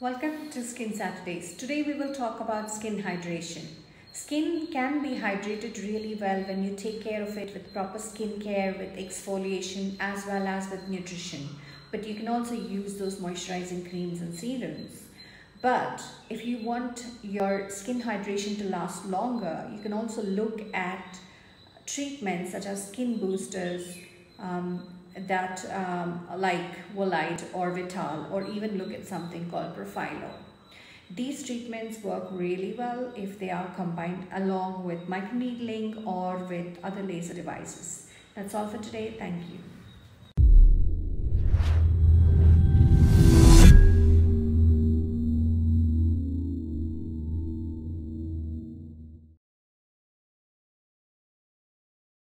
Welcome to Skin Saturdays. Today we will talk about skin hydration. Skin can be hydrated really well when you take care of it with proper skin care, with exfoliation, as well as with nutrition. But you can also use those moisturizing creams and serums. But if you want your skin hydration to last longer, you can also look at treatments such as skin boosters, um, that um, like Volite or Vital or even look at something called Profhilo. These treatments work really well if they are combined along with microneedling or with other laser devices. That's all for today. Thank you.